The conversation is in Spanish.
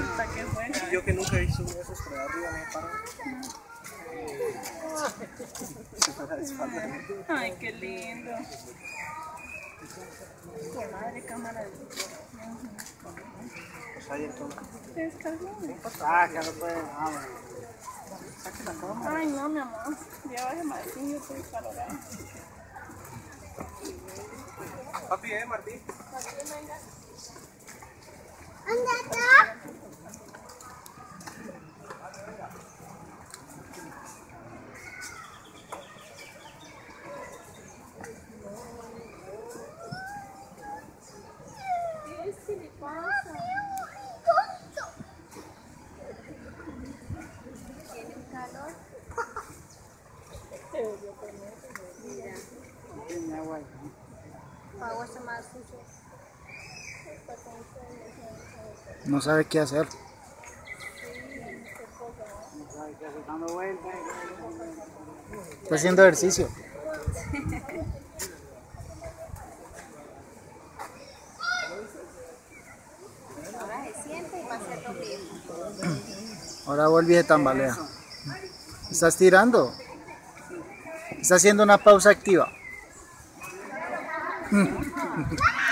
Resulta que fue. Y yo que nunca he visto esos por arriba, me paro. Se fue la espalda. Ay, qué lindo. Por madre cámara de Pues ahí entonces. Descargó. Ah, que no puede. Ah, bueno. Ay, no, mi amor. Ya vaya Martín, yo estoy calorada. Papi, eh, Martín. ¿Dónde No sabe qué hacer. Está haciendo ejercicio. Ahora se siente y va a ser lo. Ahora vuelve y tambalea. Está estirando. Está haciendo una pausa activa. ¡Ay, hermoso!